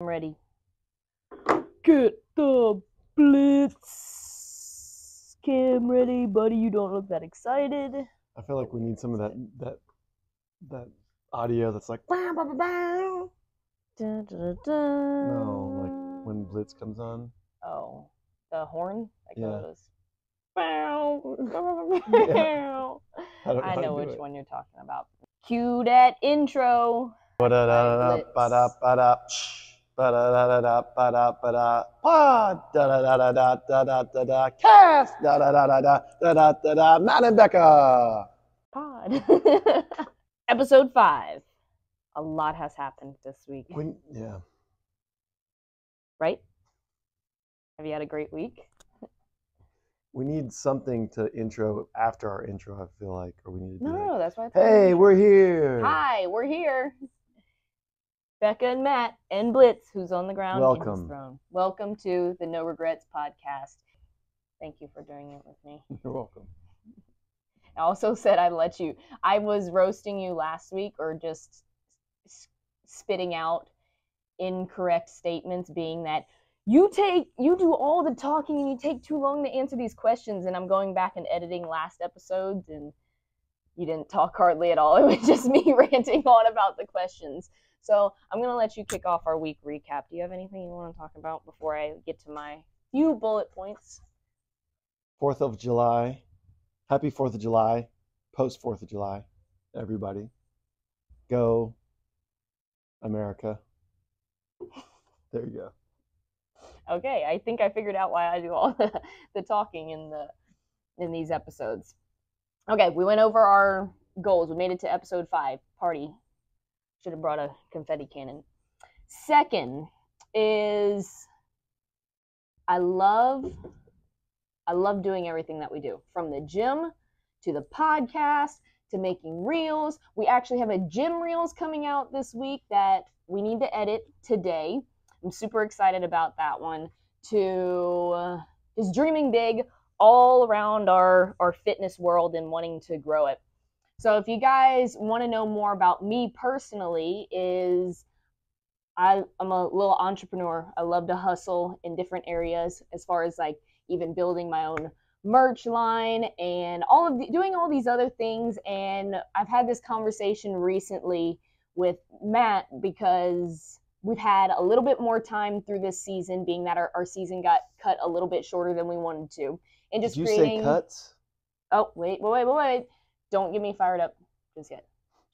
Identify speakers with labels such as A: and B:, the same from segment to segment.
A: I'm ready. Get the blitz. Cam ready, buddy. You don't look that excited.
B: I feel like we need some of that that that audio that's like no, like when Blitz comes on.
A: Oh, the horn? Like
B: Yeah.
A: those. Bow,
B: Yeah.
A: bow. I know which
B: it.
A: one you're talking about. Cue that intro.
B: Ba-da-da-da-da,
A: Blitz.
B: ba-da-ba-da, psh, ba-da-da-da-da, ba-da-ba-da, pod, da-da-da-da-da-da-da-da, cast, da-da-da-da-da, da-da-da-da, Matt and Becca.
A: Pod. Episode five. A lot has happened this week,
B: When, yeah,
A: right? Have you had a great week?
B: we need something to intro after our intro. I feel like, or we need to
A: No, no,
B: like,
A: that's why.
B: "Hey,
A: we-
B: we're here."
A: Hi, we're here. Becca and Matt and Blitz, who's on the ground in his
B: Welcome.
A: throne. Welcome to the No Regrets podcast. Thank you for doing it with me.
B: You're welcome.
A: I also said I'd let you. I was roasting you last week, or just spitting out incorrect statements, being that you take you do all the talking and you take too long to answer these questions. And I'm going back and editing last episodes, and you didn't talk hardly at all. It was just me ranting on about the questions. So I'm gonna let you kick off our week recap. Do you have anything you want to talk about before I get to my few bullet points?
B: Fourth of July. Happy Fourth of July. Post Fourth of July, everybody. Go, America. There you go.
A: Okay, I think I figured out why I do all the, the talking in the in these episodes. Okay, we went over our goals. We made it to episode five. Party. Should have brought a confetti cannon. Second is I love I love doing everything that we do. From the gym to the podcast to making reels. We actually have a gym reels coming out this week that we need to edit today. I'm super excited about that one. To uh, just dreaming big all around our our fitness world and wanting to grow it. So if you guys want to know more about me personally, is I, I'm a little entrepreneur. I love to hustle in different areas as far as like even building my own merch line and all of the, doing all these other things. And I've had this conversation recently with Matt because we've had a little bit more time through this season, being that our, our season got cut a little bit shorter than we wanted to. And just
B: Did you
A: creating
B: say cuts?
A: Oh, wait, wait, wait, wait, wait. Don't get me fired up just yet.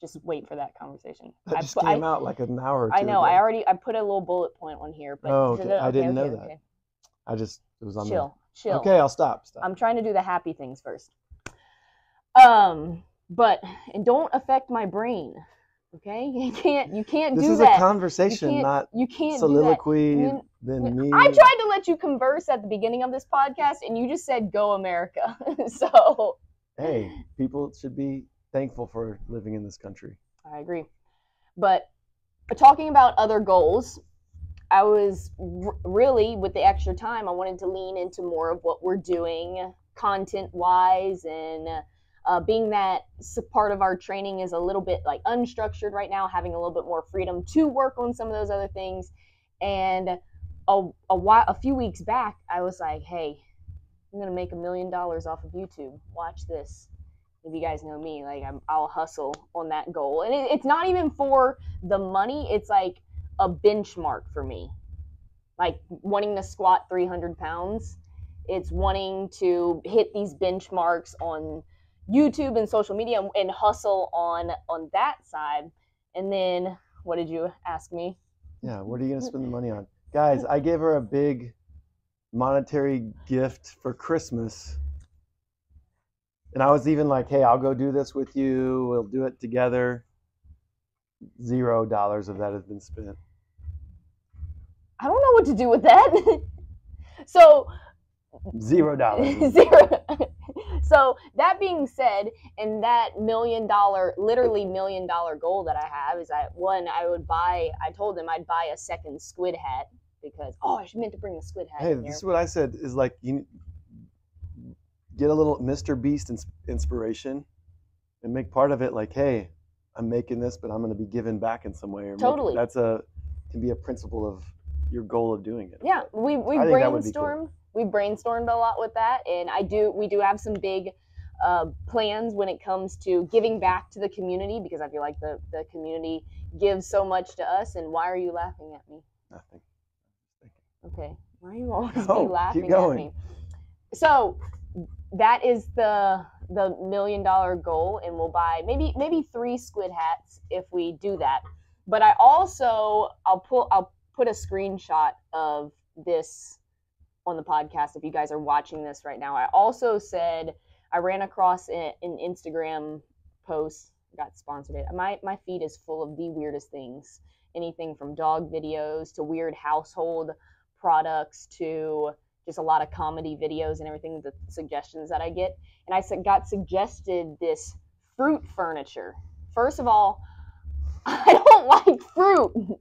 A: Just wait for that conversation.
B: That
A: I
B: just
A: put-
B: came
A: I,
B: out like an hour or two
A: I know. I already I put a little bullet point on here, but
B: Oh, okay. I didn't know that. I just it was on
A: Chill,
B: there.
A: chill.
B: Okay, I'll stop. Stop.
A: I'm trying to do the happy things first. Um, but and don't affect my brain. Okay, you can't you can't
B: this
A: do
B: is
A: that.
B: a conversation,
A: can't- you can't
B: soliloquy.
A: You-
B: then me.
A: I tried to let you converse at the beginning of this podcast, and you just said "Go America." so
B: Hey, people should be thankful for living in this country.
A: I agree. But talking about other goals, I was really, with the extra time, I wanted to lean into more of what we're doing content wise. And uh, being that part of our training is a little bit like unstructured right now, having a little bit more freedom to work on some of those other things. And a, a, while, a few weeks back, I was like, hey, I'm to make a million dollars off of YouTube. Watch this if you guys know me, like I'm, I'll hustle on that goal. And it, it's not even for the money, it's like a benchmark for me. Like wanting to squat 300 pounds, it's wanting to hit these benchmarks on YouTube and social media and, and hustle on on that side. And then what did you ask me?
B: Yeah, what are you gonna spend the money on, guys? I gave her a big monetary gift for Christmas, and I was even like, "Hey, I'll go do this with you. We'll do it together." Zero dollars of that has been spent.
A: I don't know what to do with that. so
B: Zero dollars.
A: Zero. so that being said, and that million dollar, literally million dollar goal that I have is that one, I would buy. I told them I'd buy a second squid hat because oh, I meant to bring the squid hat
B: Hey,
A: in
B: this is what I said. Is like you get a little Mr. Beast ins- inspiration, and make part of it like, hey, I'm making this, but I'm going to be giving back in some way. Or make-
A: Totally.
B: that's a can be a principle of your goal of doing it.
A: Yeah, we we
B: I think that would be cool.
A: We brainstormed a lot with that, and I do. We do have some big uh, plans when it comes to giving back to the community because I feel like the the community gives so much to us. And why are you laughing at me?
B: Nothing.
A: Okay, why are you always oh,
B: No,
A: be
B: keep
A: laughing at me? So that is the the million dollar goal, and we'll buy maybe maybe three squid hats if we do that. But I also I'll pull I'll put a screenshot of this on the podcast if you guys are watching this right now. I also said I ran across a- an Instagram post got sponsored it. My my feed is full of the weirdest things. Anything from dog videos to weird household products to just a lot of comedy videos and everything the suggestions that I get. And I got suggested this fruit furniture. First of all, I don't like fruit.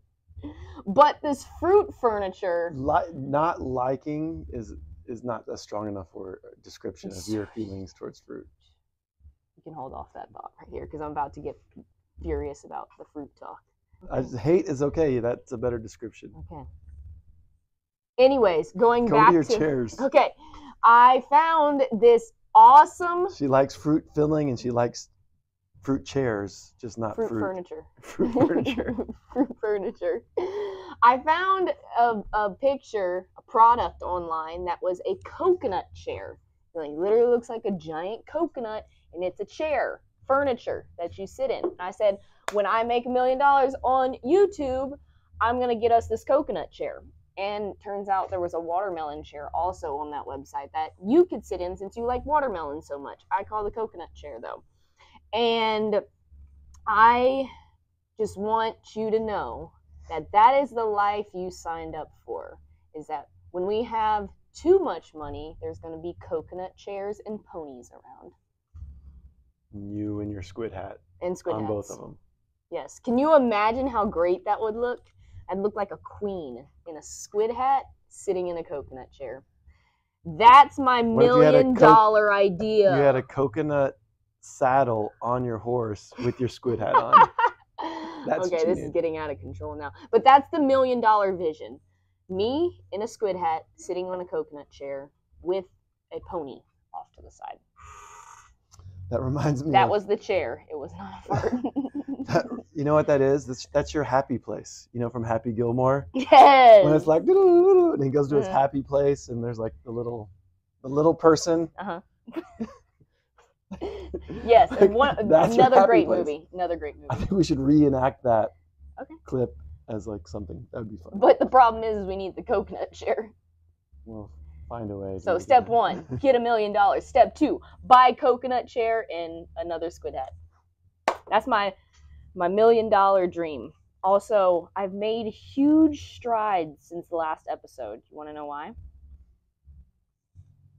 A: But this fruit furniture
B: Li- not liking is is not a strong enough word description of your feelings towards fruit.
A: you can hold off that thought right here because I'm about to get furious about the fruit talk.
B: I hate is okay. That's a better description.
A: Okay. Anyways, going
B: Go
A: back
B: to your
A: to
B: chairs.
A: okay, I found this awesome
B: She likes fruit filling and she likes fruit chairs, just not
A: fruit,
B: fruit.
A: furniture.
B: Fruit furniture.
A: fruit furniture. I found a, a picture, a product online that was a coconut chair. Like literally looks like a giant coconut, and it's a chair, furniture that you sit in. And I said, when I make a million dollars on YouTube, I'm gonna get us this coconut chair. And turns out there was a watermelon chair also on that website that you could sit in since you like watermelon so much. I call the coconut chair though. And I just want you to know that that is the life you signed up for. Is that when we have too much money, there's going to be coconut chairs and ponies around
B: You and your squid hat
A: and squid
B: on
A: hats.
B: both of them.
A: Yes. Can you imagine how great that would look? I'd look like a queen in a squid hat sitting in a coconut chair. That's my
B: What if you had a
A: million dollar idea.
B: You had a coconut saddle on your horse with your squid hat on. That's
A: okay, this is getting out of control now. But that's the million dollar vision. Me in a squid hat sitting on a coconut chair with a pony off to the side.
B: That reminds me.
A: That
B: of,
A: was the chair. It was not a fart.
B: that, you know what that is? That's, that's your happy place. You know from Happy Gilmore
A: yes.
B: when it's like and he goes to his
A: Mhm.
B: happy place and there's like the little the little person.
A: Uh-huh. yes,
B: Like,
A: one another great
B: place.
A: movie. Another great movie.
B: I think we should reenact that
A: Okay.
B: clip as like something that would be fun.
A: But the problem is we need the coconut chair.
B: we'll find a way.
A: So step one, get a million dollars. Step two, buy coconut chair and another squid hat. That's my my million dollar dream. Also, I've made huge strides since the last episode. You want to know why?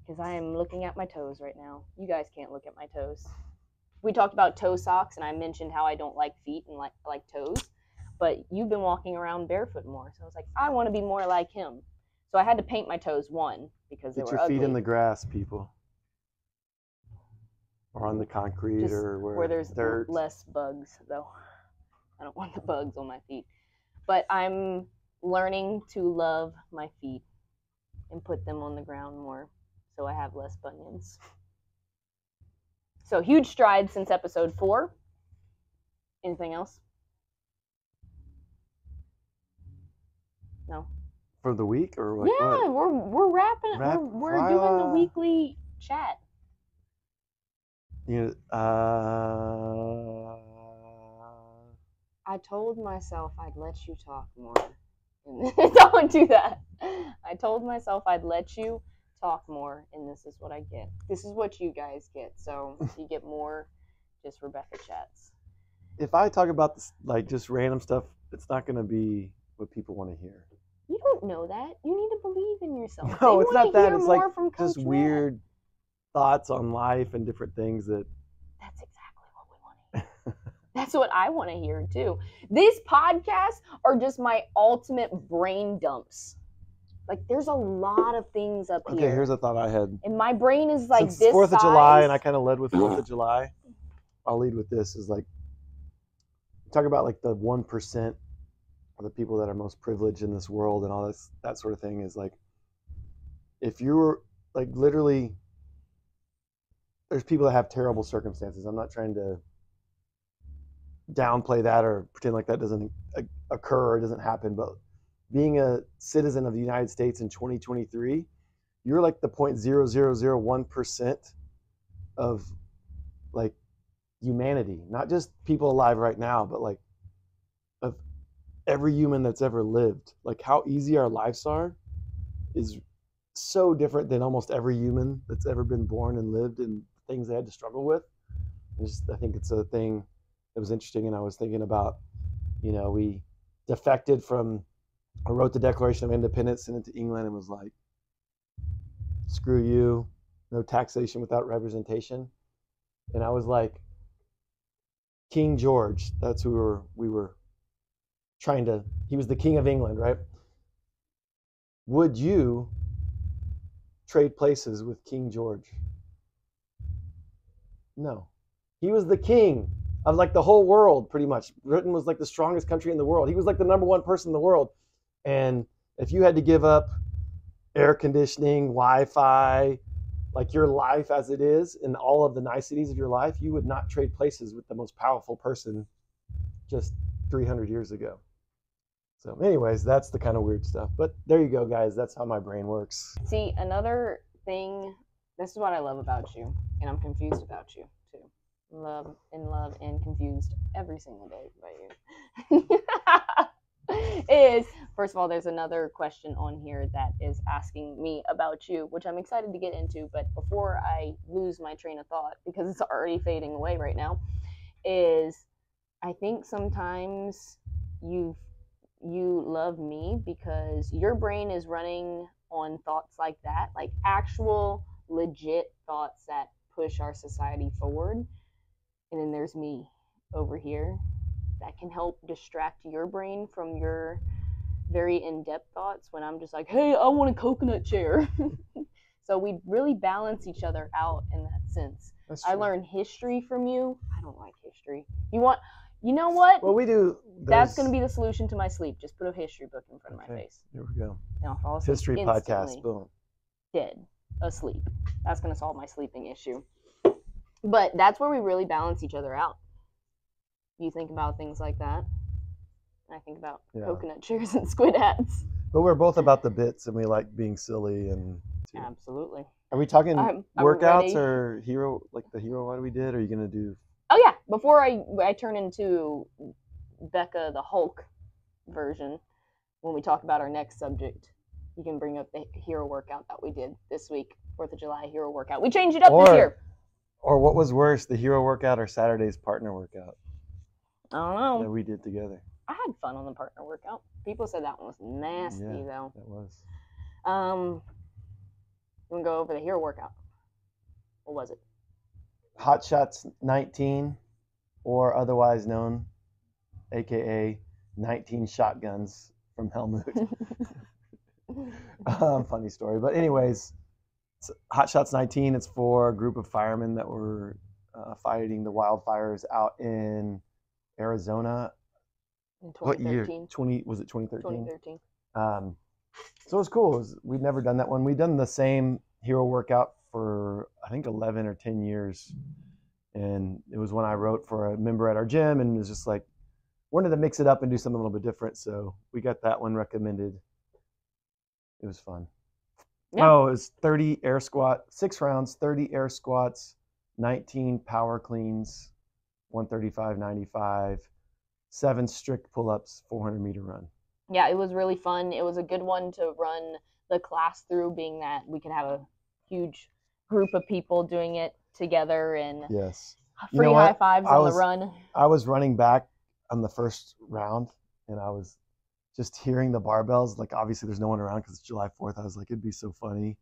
A: Because I am looking at my toes right now. You guys can't look at my toes. We talked about toe socks, and I mentioned how I don't like feet and like like toes. But you've been walking around barefoot more, so I was like, I want to be more like him. So I had to paint my toes one because they
B: Get
A: were
B: your feet
A: ugly.
B: in the grass, people. Or on the concrete
A: Just
B: or where,
A: where there's
B: dirt.
A: less bugs though i don't want the bugs on my feet. But i'm learning to love my feet and put them on the ground more so i have less bunions. So huge strides since episode four. Anything else? No.
B: For the week or like
A: yeah
B: what?
A: we're we're wrapping
B: Wrap-
A: we're, we're doing the
B: uh,
A: weekly chat.
B: You know, uh,
A: I told myself I'd let you talk more. Don't do that. I told myself I'd let you talk more, and this is what I get. This is what you guys get. So you get more just Rebecca chats.
B: if I talk about this, like just random stuff, it's not going to be what people want to hear.
A: You don't know that. You need to believe in yourself.
B: No,
A: They
B: it's not that. It's like Just weird thoughts on life and different things that
A: That's exactly what we want to hear. That's what I want to hear too. These podcasts are just my ultimate brain dumps. Like there's a lot of things up
B: Okay,
A: here.
B: Okay, here's a thought I had.
A: and my brain is like
B: Since
A: this
B: Fourth of July, and I kind of led with Fourth of July. I'll lead with this: is like talk about like the one percent are the people that are most privileged in this world and all this that sort of thing is like if you're like literally there's people that have terrible circumstances. I'm not trying to downplay that or pretend like that doesn't occur or doesn't happen, but being a citizen of the United States in 2023, you're like the 0.0001% of like humanity, not just people alive right now, but like of every human that's ever lived. Like how easy our lives are is so different than almost every human that's ever been born and lived and things they had to struggle with. Just, I think it's a thing that was interesting. And I was thinking about, you know, we defected from, I wrote the Declaration of Independence, sent it to England, and was like, screw you, no taxation without representation. And I was like, King George, that's who we were, we were trying to, he was the King of England, right? Would you trade places with King George? No. He was the king of like the whole world, pretty much. Britain was like the strongest country in the world. He was like the number one person in the world. And if you had to give up air conditioning, Wi Fi, like your life as it is, and all of the niceties of your life, you would not trade places with the most powerful person just 300 years ago. So, anyways, that's the kind of weird stuff. But there you go, guys. That's how my brain works.
A: See, another thing, this is what I love about you, and I'm confused about you. Love in love and confused every single day by you. is first of all, there's another question on here that is asking me about you, which I'm excited to get into. But before I lose my train of thought, because it's already fading away right now, is I think sometimes you you love me because your brain is running on thoughts like that, like actual legit thoughts that push our society forward. And then there's me over here that can help distract your brain from your very in-depth thoughts when I'm just like, "Hey, I want a coconut chair." so we really balance each other out in that sense. I learned history from you. I don't like history. You want you know what?
B: Well, we do.
A: That's going to be the solution to my sleep. Just put a history book in front okay. of my face.
B: Here we go.
A: And I'll fall
B: asleep History podcast. Boom.
A: Dead. Asleep. That's going to solve my sleeping issue. But that's where we really balance each other out. You think about things like that. I think about yeah. coconut chairs and squid hats.
B: But we're both about the bits, and we like being silly and.
A: Too. Absolutely.
B: Are we talking I'm, workouts I'm or hero like the hero one we did? Or are you gonna do
A: Oh yeah, before I I turn into Becca the Hulk version, when we talk about our next subject, you can bring up the hero workout that we did this week, Fourth of July hero workout. We changed it up or, this year.
B: Or what was worse, the hero workout or Saturday's partner workout?
A: I don't know.
B: That we did together.
A: I had fun on the partner workout. People said that one was nasty yeah, though.
B: That was.
A: Um, we go over the hero workout. What was it?
B: Hot Shots 19, or otherwise known, aka 19 Shotguns from Helmut. um, funny story. But, anyways, Hot Shots 19, it's for a group of firemen that were uh, fighting the wildfires out in Arizona.
A: In what year?
B: 20, was it 2013?
A: 2013.
B: Um, so it was cool. It was, we'd never done that one. We'd done the same hero workout for I think 11 or 10 years. And it was when I wrote for a member at our gym and it was just like, wanted to mix it up and do something a little bit different. So we got that one recommended. It was fun. Yeah. Oh, it was 30 air squat, six rounds, 30 air squats, 19 power cleans, 135, 95, seven strict pull ups, 400 meter run.
A: Yeah, it was really fun. It was a good one to run the class through, being that we could have a huge group of people doing it together and
B: yes
A: free you know high fives on was, the run
B: i was running back on the first round and i was just hearing the barbells like obviously there's no one around because it's july 4th i was like it'd be so funny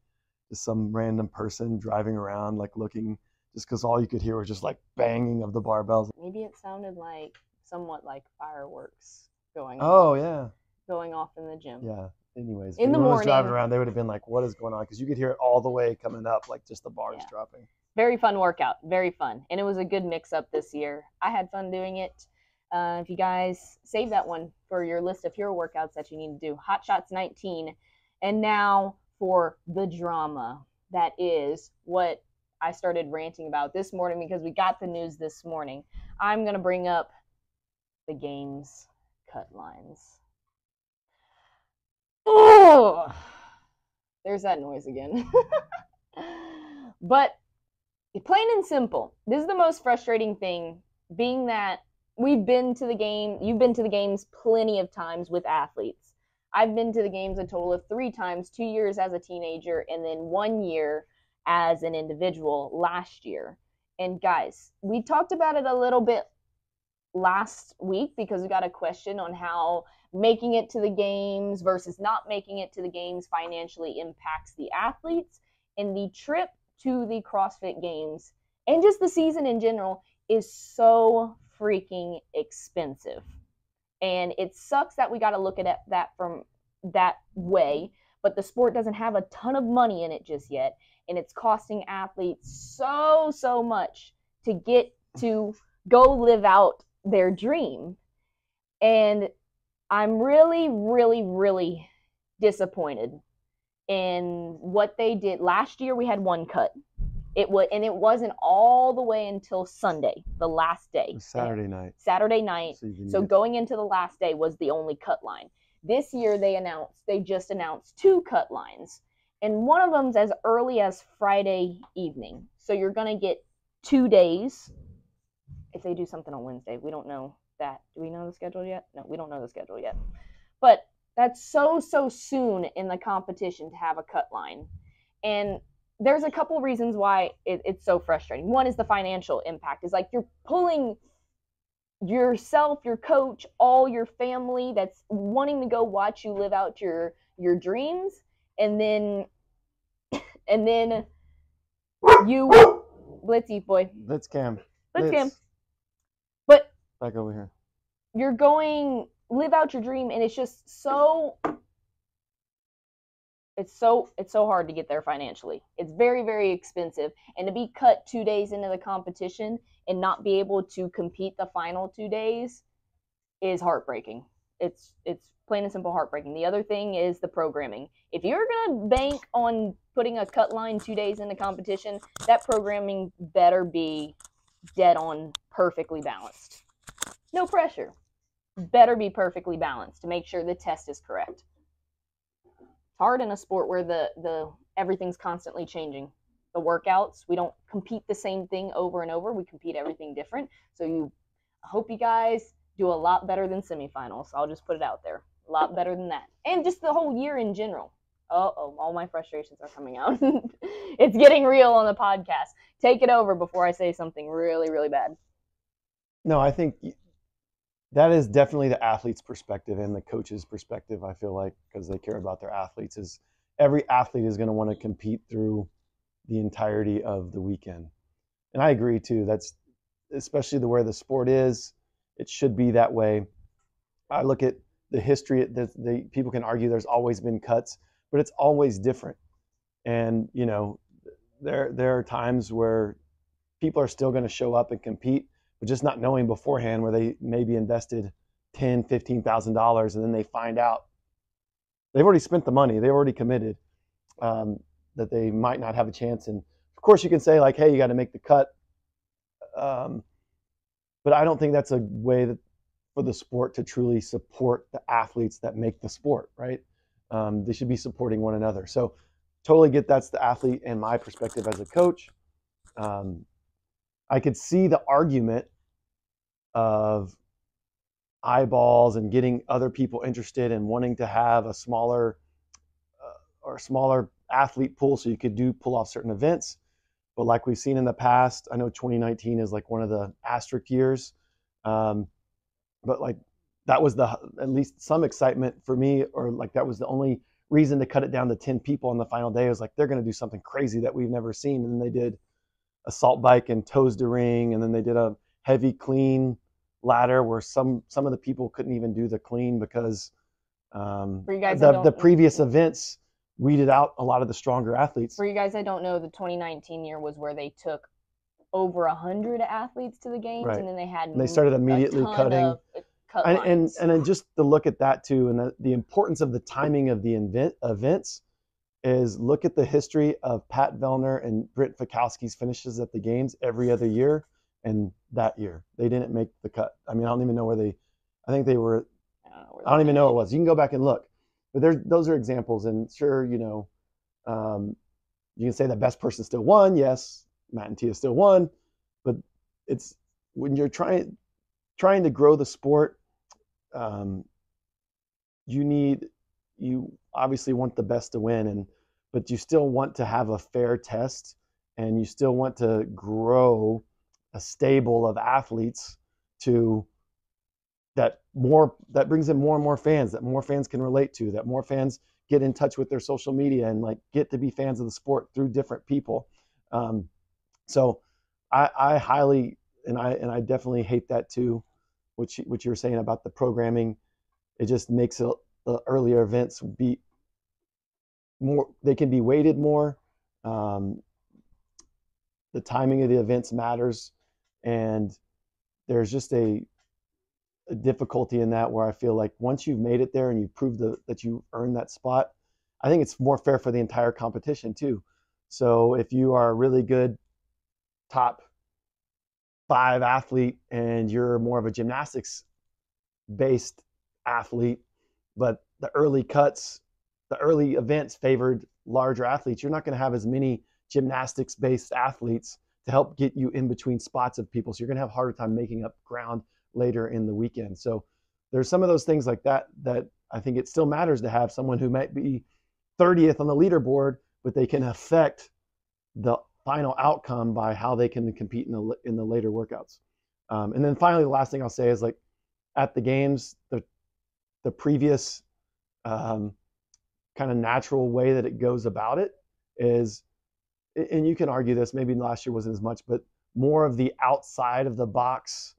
B: just some random person driving around like looking just because all you could hear was just like banging of the barbells
A: maybe it sounded like somewhat like fireworks going
B: oh off, yeah
A: going off in the gym
B: yeah anyways,
A: in the morning, was
B: driving around, they would have been like, "What is going on?" Because you could hear it all the way coming up, like just the bars yeah. dropping.
A: Very fun workout, very fun, and it was a good mix up this year. I had fun doing it. Uh, if you guys save that one for your list of hero workouts that you need to do, Hot Shots 19. And now for the drama that is what I started ranting about this morning because we got the news this morning. I'm going to bring up the game's cut lines. Oh, there's that noise again. but plain and simple, this is the most frustrating thing being that we've been to the game, you've been to the games plenty of times with athletes. I've been to the games a total of three times, two years as a teenager, and then one year as an individual last year. And guys, we talked about it a little bit last week because we got a question on how making it to the games versus not making it to the games financially impacts the athletes. And the trip to the CrossFit Games and just the season in general is so freaking expensive. And it sucks that we got to look at that from that way, but the sport doesn't have a ton of money in it just yet. And it's costing athletes so, so much to get to go live out their dream. And I'm really, really, really disappointed in what they did. Last year we had one cut. It was and it wasn't all the way until Sunday, the last day.
B: Saturday night.
A: Saturday night. So, going into the last day was the only cut line. This year they announced they just announced two cut lines. And one of them's as early as Friday evening. So you're going to get 2 days if they do something on Wednesday. We don't know that. Do we know the schedule yet? No, we don't know the schedule yet. But that's so so soon in the competition to have a cut line. And there's a couple reasons why it, it's so frustrating. One is the financial impact. Is like you're pulling yourself, your coach, all your family that's wanting to go watch you live out your your dreams, and then and then you Blitzy boy.
B: Blitz cam.
A: Blitz cam.
B: But back over here.
A: You're going live out your dream and it's just so it's so it's so hard to get there financially. It's very very expensive and to be cut 2 days into the competition and not be able to compete the final 2 days is heartbreaking. It's it's plain and simple heartbreaking. The other thing is the programming. If you're to bank on putting a cut line 2 days into competition, that programming better be dead on perfectly balanced. No pressure. Better be perfectly balanced to make sure the test is correct hard in a sport where the the everything's constantly changing. The workouts, we don't compete the same thing over and over. We compete everything different. So you I hope you guys do a lot better than semifinals. I'll just put it out there. A lot better than that. And just the whole year in general. oh, all my frustrations are coming out. it's getting real on the podcast. Take it over before I say something really, really bad.
B: No, I think that is definitely the athlete's perspective and the coach's perspective. I feel like because they care about their athletes is every athlete is going to want to compete through the entirety of the weekend, and I agree too. That's especially the way the sport is. It should be that way. I look at the history. The, the people can argue there's always been cuts, but it's always different. And you know, there there are times where people are still going to show up and compete but just not knowing beforehand where they maybe invested ten, fifteen thousand dollars, and then they find out they've already spent the money, they've already committed, um, that they might not have a chance. And of course, you can say like, "Hey, you got to make the cut," um, but I don't think that's a way that for the sport to truly support the athletes that make the sport. Right? Um, they should be supporting one another. So, totally get that's the athlete and my perspective as a coach. Um, I could see the argument of eyeballs and getting other people interested and wanting to have a smaller uh, or smaller athlete pool so you could do pull off certain events. But like we've seen in the past, I know 2019 is like one of the asterisk years. Um, but like that was the at least some excitement for me, or like that was the only reason to cut it down to 10 people on the final day. It was like they're going to do something crazy that we've never seen, and they did assault bike and toes to ring, and then they did a heavy clean ladder where some some of the people couldn't even do the clean because um, the the previous events weeded out a lot of the stronger athletes.
A: For you guys I don't know, the 2019 year was where they took over a hundred athletes to the games,
B: Right.
A: and then they had
B: And they started immediately cutting.
A: of, uh, cut
B: and, and and then just to look at that too, and the, the importance of the timing of the event, events is look at the history of Pat Vellner and Brent Fikowski's finishes at the games every other year, and that year they didn't make the cut. I mean, I don't even know where they. I think they were.
A: I don't
B: I don't even know what it was. You can go back and look, but there's those are examples, and sure, you know, um, you can say the best person still won. Yes, Matt and Tia still won, but it's when you're trying trying to grow the sport, um, you need you obviously want the best to win, and but you still want to have a fair test, and you still want to grow a stable of athletes to that more that brings in more and more fans that more fans can relate to that more fans get in touch with their social media and like get to be fans of the sport through different people. Um, so I, I highly and i and i definitely hate that too you, what you were saying about the programming. It just makes it, the earlier events be more they can be weighted more. Um, the timing of the events matters and there's just a a difficulty in that where I feel like once you've made it there and you've proved the, that you earned that spot, I think it's more fair for the entire competition too. So if you are a really good top five athlete and you're more of a gymnastics based athlete, but the early cuts, the early events favored larger athletes, you're not going to have as many gymnastics based athletes to help get you in between spots of people. So you're going to have a harder time making up ground later in the weekend. So there's some of those things like that that I think it still matters to have someone who might be 30th on the leaderboard, but they can affect the final outcome by how they can compete in the in the later workouts. Um, and then finally, the last thing I'll say is like at the games, the the previous um, kind of natural way that it goes about it is, and you can argue this. Maybe last year wasn't as much, but more of the outside of the box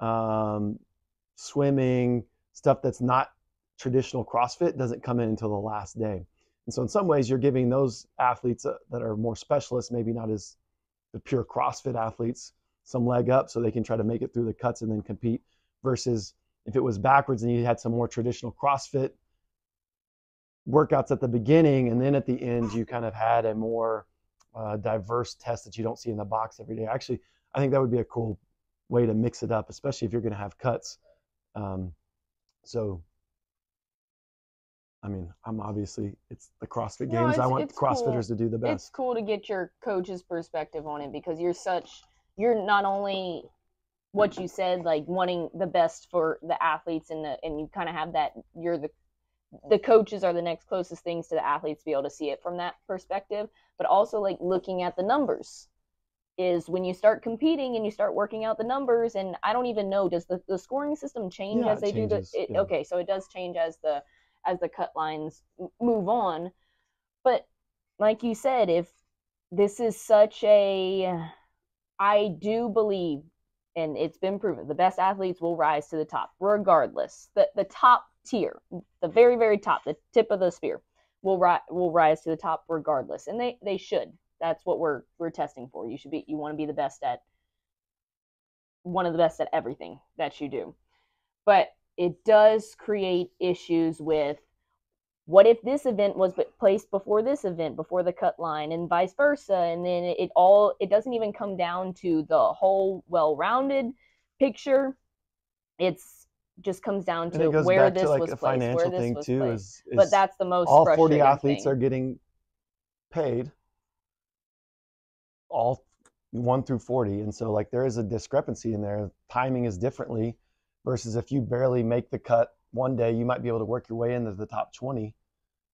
B: um, swimming, stuff that's not traditional CrossFit doesn't come in until the last day. And so, in some ways, you're giving those athletes uh, that are more specialists, maybe not as the pure CrossFit athletes, some leg up so they can try to make it through the cuts and then compete. Versus if it was backwards and you had some more traditional CrossFit workouts at the beginning, and then at the end, you kind of had a more uh, diverse test that you don't see in the box every day. Actually, I think that would be a cool way to mix it up, especially if you're going to have cuts. Um, so, I mean, I'm obviously it's the CrossFit
A: No,
B: Games. I want
A: it's cool.
B: CrossFitters to do the best.
A: it's cool to get your coach's perspective on it because you're such you're not only what you said like wanting the best for the athletes and the and you kind of have that you're the the coaches are the next closest things to the athletes to be able to see it from that perspective. But also like looking at the numbers is when you start competing and you start working out the numbers and i don't even know does the, the scoring system change
B: Yeah,
A: as they
B: changes,
A: do the it,
B: yeah.
A: okay so it does change as the as the cut lines move on. But like you said if this is such a i do believe and it's been proven the best athletes will rise to the top regardless. The the top tier the very very top the tip of the spear will ri- will rise to the top regardless and they they should. That's what we're we're testing for. You should be you want to be the best at one of the best at everything that you do. But it does create issues with what if this event was placed before this event before the cut line and vice versa and then it, it all it doesn't even come down to the whole well-rounded picture. It's just comes down to where this
B: to like
A: was
B: a
A: placed where
B: financial thing
A: was
B: too.
A: placed
B: Is, is
A: but that's the most
B: all 40 athletes
A: thing.
B: are getting paid all one through 40 and so like there is a discrepancy in there timing is differently versus if you barely make the cut one day you might be able to work your way into the top 20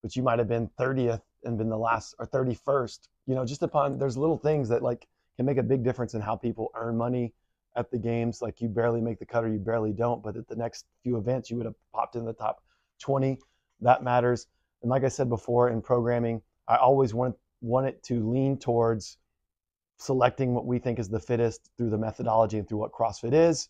B: but you might have been 30th and been the last or 31st you know just upon there's little things that like can make a big difference in how people earn money at the games like you barely make the cut or you barely don't but at the next few events you would have popped in the top 20 that matters and like i said before in programming i always want want it to lean towards selecting what we think is the fittest through the methodology and through what CrossFit is.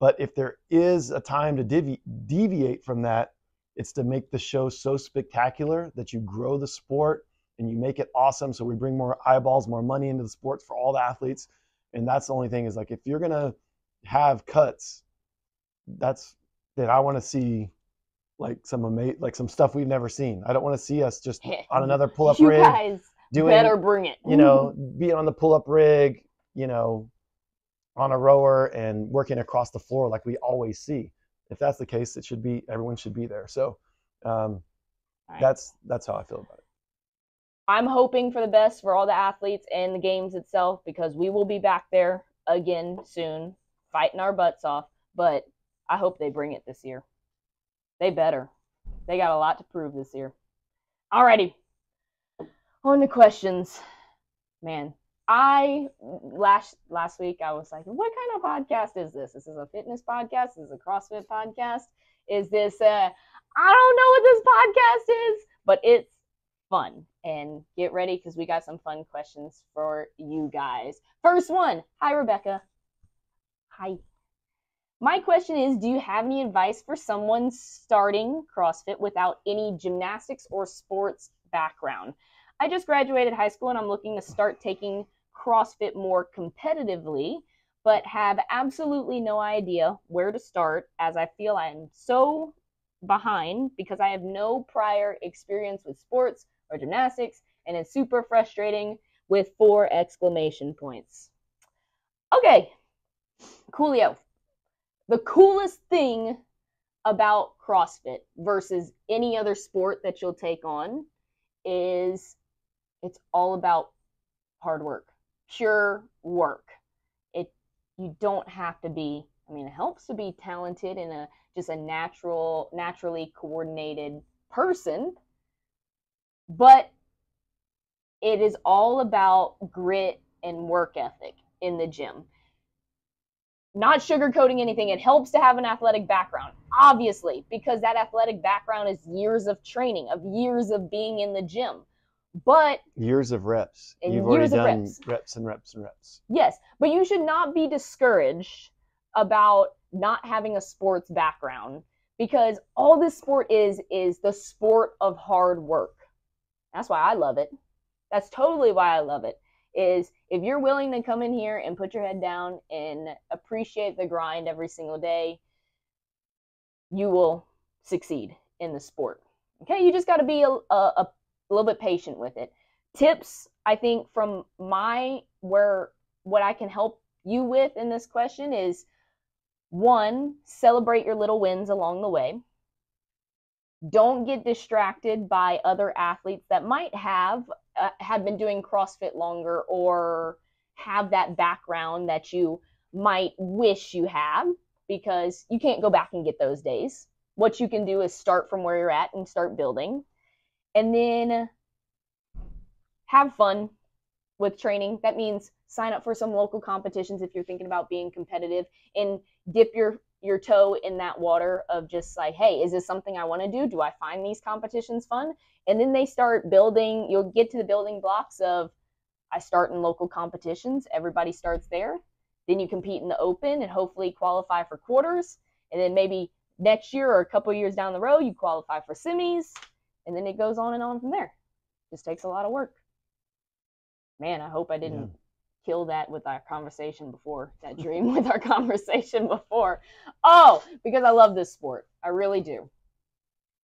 B: But if there is a time to devi- deviate from that, it's to make the show so spectacular that you grow the sport and you make it awesome. So we bring more eyeballs, more money into the sport for all the athletes. And that's the only thing is like if you're gonna have cuts, that's that I want to see like some ama- like some stuff we've never seen. I don't want to see us just on another pull up rig
A: guys
B: doing
A: better bring it.
B: you know, being on the pull up rig, you know, on a rower and working across the floor like we always see. If that's the case, it should be everyone should be there. So um,
A: right.
B: that's that's how I feel about it.
A: I'm hoping for the best for all the athletes and the games itself because we will be back there again soon, fighting our butts off. But I hope they bring it this year. They better. They got a lot to prove this year. Alrighty. On to questions. Man, I last last week I was like, what kind of podcast is this? This is a fitness podcast. This is a CrossFit podcast. Is this uh I don't know what this podcast is, but it's fun. And get ready because we got some fun questions for you guys. First one. Hi, Rebecca. Hi. My question is Do you have any advice for someone starting CrossFit without any gymnastics or sports background? I just graduated high school and I'm looking to start taking CrossFit more competitively, but have absolutely no idea where to start as I feel I'm so behind because I have no prior experience with sports or gymnastics and it's super frustrating with four exclamation points. Okay, Coolio. The coolest thing about CrossFit versus any other sport that you'll take on is it's all about hard work, pure work. It you don't have to be. I mean, it helps to be talented and a just a natural, naturally coordinated person, but it is all about grit and work ethic in the gym. Not sugarcoating anything. It helps to have an athletic background, obviously, because that athletic background is years of training, of years of being in the gym. But
B: Years of reps.
A: And
B: You've already done
A: reps.
B: reps and reps and reps.
A: Yes, but you should not be discouraged about not having a sports background because all this sport is is the sport of hard work. That's why I love it. That's totally why I love it. Is if you're willing to come in here and put your head down and appreciate the grind every single day, you will succeed in the sport. Okay, you just got to be a, a, a little bit patient with it. Tips, I think, from my where what I can help you with in this question is one, celebrate your little wins along the way. Don't get distracted by other athletes that might have uh, have been doing CrossFit longer or have that background that you might wish you have because you can't go back and get those days. What you can do is start from where you're at and start building. And then have fun with training. That means sign up for some local competitions if you're thinking about being competitive and dip your your toe in that water of just like, hey, is this something I want to do? Do I find these competitions fun? And then they start building, you'll get to the building blocks of I start in local competitions, everybody starts there. Then you compete in the open and hopefully qualify for quarters. And then maybe next year or a couple years down the road, you qualify for semis. And then it goes on and on from there. Just takes a lot of work. Man, I hope I didn't
B: Yeah.
A: Kill that with our conversation before, that dream with our conversation before. Oh, because I love this sport. I really do.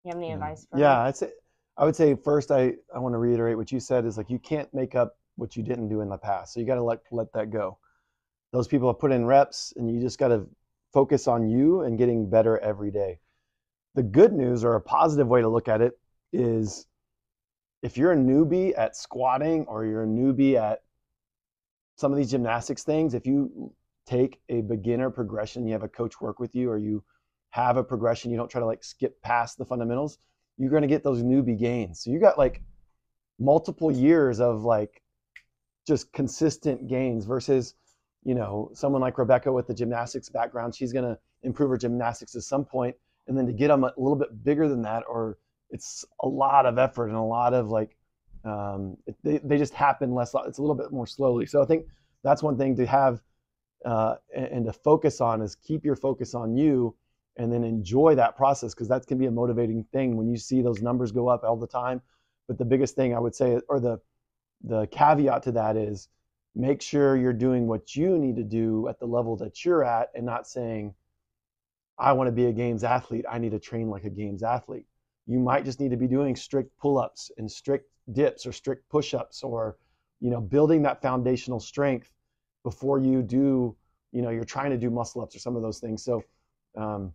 A: You have any
B: Yeah.
A: advice for
B: Yeah,
A: me?
B: I'd say I would say first I, I want to reiterate what you said is like you can't make up what you didn't do in the past. So you gotta let let that go. Those people have put in reps and you just gotta focus on you and getting better every day. The good news or a positive way to look at it is if you're a newbie at squatting or you're a newbie at some of these gymnastics things, if you take a beginner progression, you have a coach work with you, or you have a progression, you don't try to like skip past the fundamentals, you're going to get those newbie gains. So you got like multiple years of like just consistent gains versus, you know, someone like Rebecca with the gymnastics background, she's going to improve her gymnastics at some point, and then to get them a little bit bigger than that, or it's a lot of effort and a lot of like um, they, they just happen less it's a little bit more slowly so i think that's one thing to have uh, and, and to focus on is keep your focus on you and then enjoy that process because that can be a motivating thing when you see those numbers go up all the time but the biggest thing i would say or the the caveat to that is make sure you're doing what you need to do at the level that you're at and not saying, I want to be a games athlete. I need to train like a games athlete. You might just need to be doing strict pull ups and strict dips or strict push ups or, you know, building that foundational strength before you do, you know, you're trying to do muscle ups or some of those things. So, um,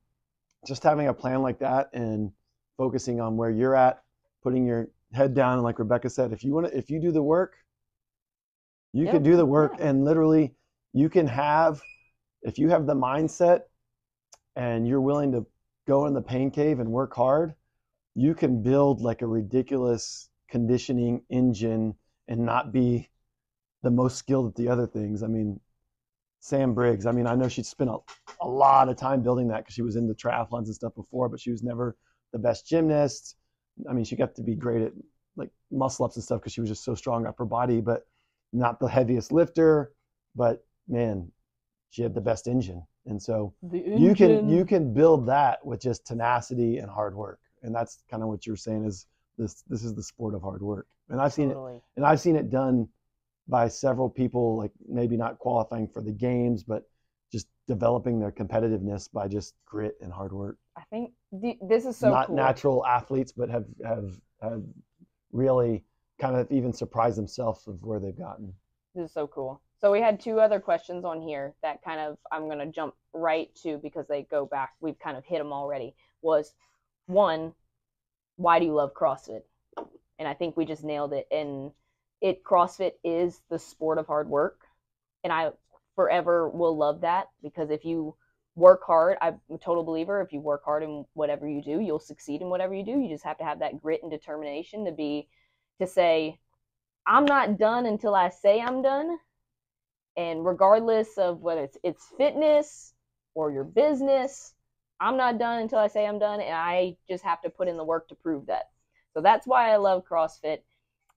B: just having a plan like that and focusing on where you're at, putting your head down, and like Rebecca said, if you want to, if you do the work, you can do the work,
A: Yeah.
B: and literally, you can have, if you have the mindset, and you're willing to go in the pain cave and work hard, you can build like a ridiculous conditioning engine and not be the most skilled at the other things. I mean, Sam Briggs, I mean, I know she'd spent a, a lot of time building that because she was into triathlons and stuff before, but she was never the best gymnast. I mean, she got to be great at like muscle ups and stuff because she was just so strong upper body, but not the heaviest lifter. But man, she had the best engine. And so
A: The
B: you can you can build that with just tenacity and hard work. And that's kind of what you're saying is this this is the sport of hard work. And I've seen it and I've seen it done by several people, like maybe not qualifying for the games, but just developing their competitiveness by just grit and hard work.
A: I think th- this is so
B: not
A: cool.
B: natural athletes, but have have have really kind of even surprised themselves of where they've gotten.
A: This is so cool. So we had two other questions on here that kind of I'm gonna jump right to because they go back. We've kind of hit them already. Was one, why do you love CrossFit? And I think we just nailed it. And it CrossFit is the sport of hard work, and I forever will love that because if you work hard, I'm a total believer. If you work hard in whatever you do, you'll succeed in whatever you do. You just have to have that grit and determination to be to say, I'm not done until I say I'm done and regardless of whether it's it's fitness or your business i'm not done until i say i'm done and i just have to put in the work to prove that. So that's why i love crossfit.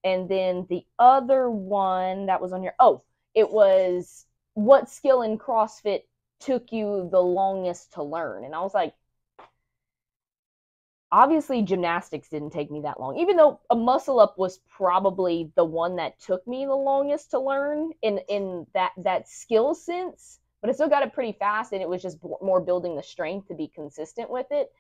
A: And then the other one that was on here oh it was what skill in crossfit took you the longest to learn? And i was like obviously gymnastics didn't take me that long even though a muscle up was probably the one that took me the longest to learn in in that that skill sense but i still got it pretty fast and it was just b- more building the strength to be consistent with it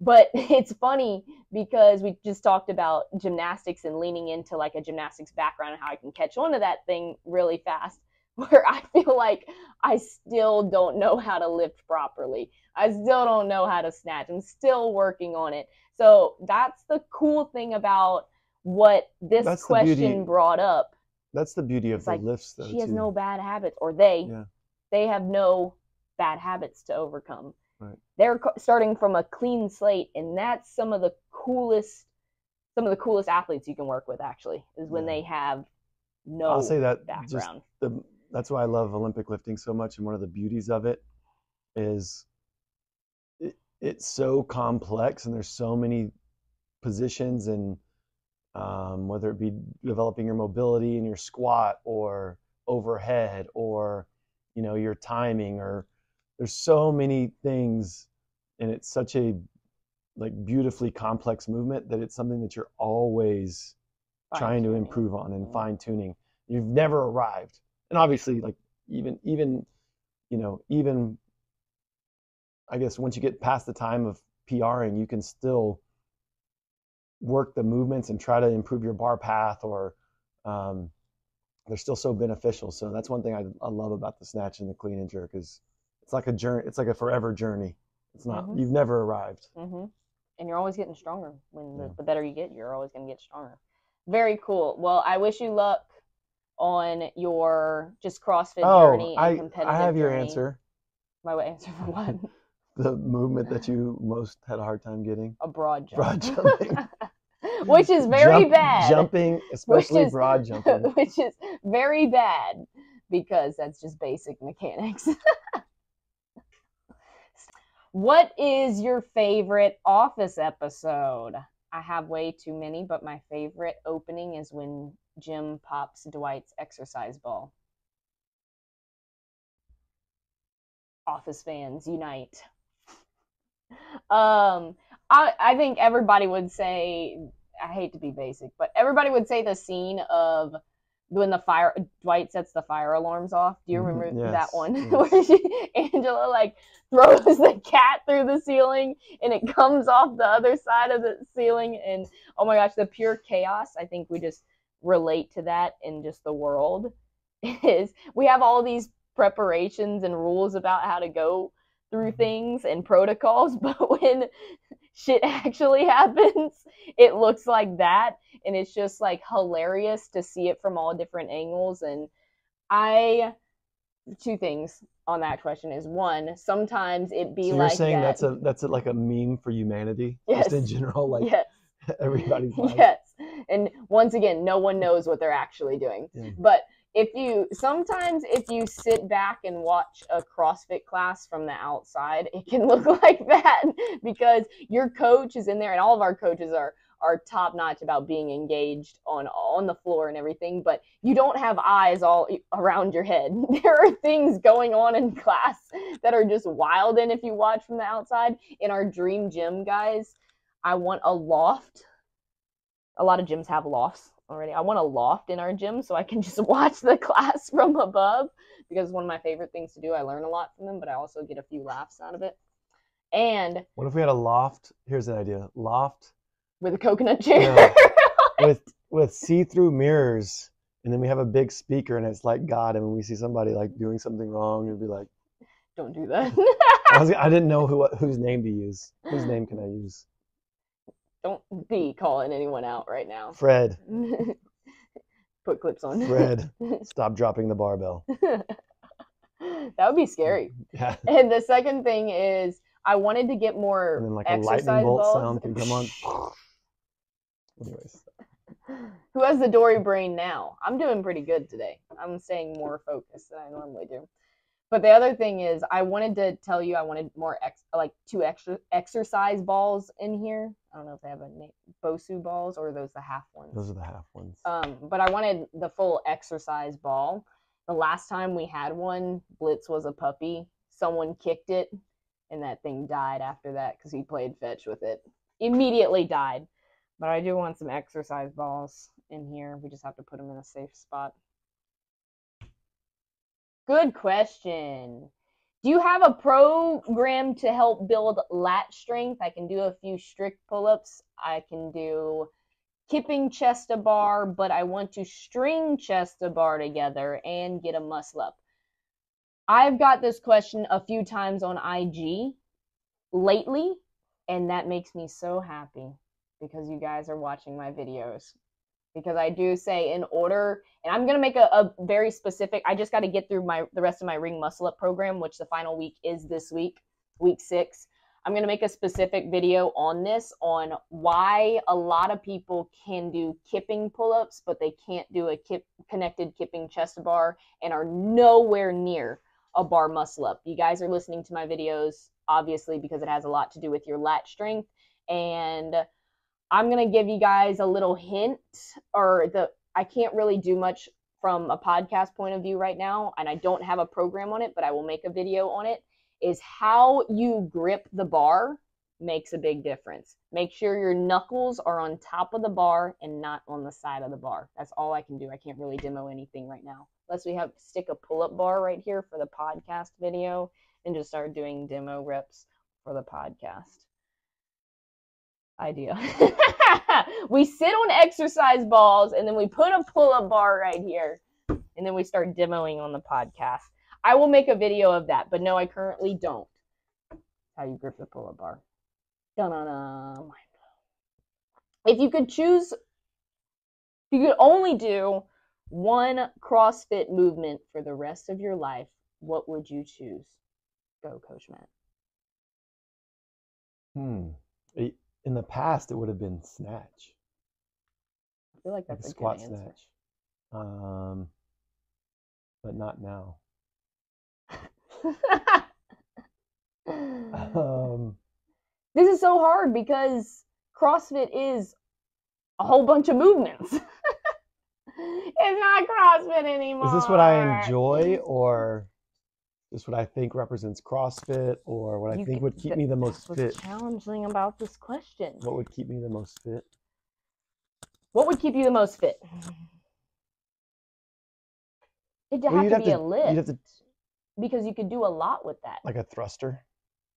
A: but it's funny because we just talked about gymnastics and leaning into like a gymnastics background and how i can catch on to that thing really fast where i feel like i still don't know how to lift properly I still don't know how to snatch. I'm still working on it. So that's the cool thing about what this
B: That's
A: question brought up.
B: That's the beauty of
A: It's
B: the
A: like,
B: lifts, though.
A: She has
B: too.
A: no bad habits, or they
B: Yeah.
A: They have no bad habits to overcome.
B: Right.
A: They're starting from a clean slate, and that's some of the coolest some of the coolest athletes you can work with. Actually, is when
B: Yeah.
A: they have no
B: I'll say that
A: background.
B: the that's why I love Olympic lifting so much, and one of the beauties of it is it, it's so complex, and there's so many positions, and um, whether it be developing your mobility in your squat or overhead, or you know your timing, or there's so many things, and it's such a like beautifully complex movement that it's something that you're always trying to improve on and
A: Mhm.
B: fine tuning. You've never arrived, and obviously, like even even you know even I guess once you get past the time of PRing, you can still work the movements and try to improve your bar path, or um, they're still so beneficial. So that's one thing I, I love about the snatch and the clean and jerk is it's like a journey. It's like a forever journey. It's not
A: Mhm.
B: you've never arrived.
A: hmm And you're always getting stronger. When the,
B: Yeah.
A: the better you get, you're always going to get stronger. Very cool. Well, I wish you luck on your just CrossFit
B: Oh,
A: journey and
B: I
A: competitive
B: I have your
A: journey.
B: answer.
A: My answer for what?
B: The movement that you most had a hard time getting.
A: A broad jump.
B: Broad jumping.
A: which is very
B: Jump-
A: bad.
B: Jumping, especially
A: is-
B: broad jumping.
A: which is very bad because that's just basic mechanics. what is your favorite office episode? I have way too many, but my favorite opening is when Jim pops Dwight's exercise ball. Office fans unite. Um, I I think everybody would say I hate to be basic, but everybody would say the scene of when the fire Dwight sets the fire alarms off. Do you
B: Mhm,
A: remember
B: yes,
A: that one
B: yes.
A: where she, Angela like throws the cat through the ceiling and it comes off the other side of the ceiling and oh my gosh, the pure chaos. I think we just relate to that in just the world is we have all these preparations and rules about how to go through
B: Mhm.
A: things and protocols, but when shit actually happens, it looks like that and it's just like hilarious to see it from all different angles and I two things on that question is one, sometimes it be
B: so
A: like
B: you're saying
A: that.
B: that's a that's a, like a meme for humanity, just in general, like
A: yes.
B: everybody's life.
A: Yes. And once again, no one knows what they're actually doing.
B: Yeah.
A: But if you sometimes if you sit back and watch a CrossFit class from the outside, it can look like that because your coach is in there and all of our coaches are are top notch about being engaged on on the floor and everything, but you don't have eyes all around your head. There are things going on in class that are just wild and if you watch from the outside in our dream gym guys, I want a loft a lot of gyms have lofts already. I want a loft in our gym so I can just watch the class from above because it's one of my favorite things to do. I learn a lot from them, but I also get a few laughs out of it. And
B: What if we had a loft? Here's an idea: loft
A: with a coconut chair.
B: Yeah. with with see-through mirrors, and then we have a big speaker, and it's like God. And when we see somebody like doing something wrong, it'd be like,
A: Don't do that.
B: I, was, I didn't know who whose name to use. Whose name can I use?
A: Don't be calling anyone out right now.
B: Fred.
A: Put clips on.
B: Fred, stop dropping the barbell.
A: that would be scary.
B: Yeah.
A: And the second thing is I wanted to get more
B: And then like a lightning bolt
A: balls.
B: sound can come on. Anyways,
A: Who has the Dory brain now? I'm doing pretty good today. I'm staying more focused than I normally do. But the other thing is, I wanted to tell you I wanted more ex- like two extra exercise balls in here. I don't know if they have a name, Bosu balls or are those the half ones.
B: those are the half ones.
A: Um, but I wanted the full exercise ball. The last time we had one, Blitz was a puppy. Someone kicked it, and that thing died after that because he played fetch with it. Immediately died. But I do want some exercise balls in here. We just have to put them in a safe spot. Good question. Do you have a program to help build lat strength? I can do a few strict pull ups. I can do kipping chest to bar, but I want to string chest to bar together and get a muscle up. I've got this question a few times on IG lately, and that makes me so happy because you guys are watching my videos. Because I do say in order, and I'm gonna make a, a very specific. I just got to get through my the rest of my ring muscle up program, which the final week is this week, week six. I'm to make a specific video on this on why a lot of people can do kipping pull-ups but they can't do a kip connected kipping chest bar and are nowhere near a bar muscle up. You guys are listening to my videos obviously because it has a lot to do with your lat strength and I'm going to give you guys a little hint or the I can't really do much from a podcast point of view right now and I don't have a program on it but I will make a video on it is how you grip the bar makes a big difference. Make sure your knuckles are on top of the bar and not on the side of the bar. That's all I can do. I can't really demo anything right now. Unless we have stick a pull-up bar right here for the podcast video and just start doing demo reps for the podcast. Idea. we sit on exercise balls and then we put a pull-up bar right here and then we start demoing on the podcast. I will make a video of that, but no, I currently don't. How you grip the pull-up bar. Dun-dun-dun. If you could choose, if you could only do one CrossFit movement for the rest of your life, what would you choose? Go, Coach Matt.
B: Hmm. In the past, it would have been snatch,
A: I feel like
B: like
A: that's
B: a
A: a
B: squat
A: good answer.
B: snatch. Um, but not now. Um,
A: this is so hard because CrossFit is a whole bunch of movements. it's not CrossFit anymore.
B: is this what I enjoy, or is what I think represents CrossFit, or what I
A: You
B: think would keep me the most
A: What's
B: fit?
A: challenging about this question?
B: What would keep me the most fit?
A: What would keep you the most fit? It'd
B: Well,
A: have to
B: have
A: be
B: to-
A: a lift
B: to
A: because you could do a lot with that.
B: like a thruster.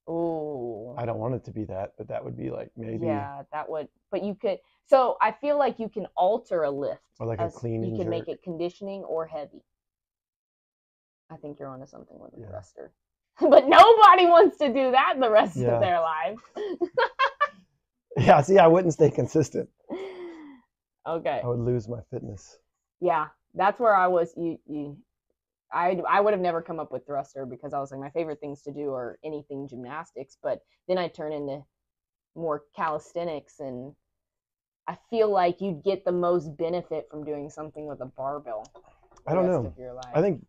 A: Oh,
B: I don't want it to be that, but that would be like maybe
A: yeah, that would. But you could. So I feel like you can alter a lift.
B: or like a clean
A: You can make it conditioning or heavy. I think you're onto something with a
B: Yeah.
A: thruster. but nobody wants to do that the rest
B: Yeah.
A: of their lives.
B: Yeah, see, I wouldn't stay consistent.
A: okay.
B: I would lose my fitness.
A: Yeah, that's where I was. You, you, I, I would have never come up with thruster because I was like, my favorite things to do are anything gymnastics. But then I turn into more calisthenics, and I feel like you'd get the most benefit from doing something with a barbell.
B: I don't know.
A: Your life.
B: I think,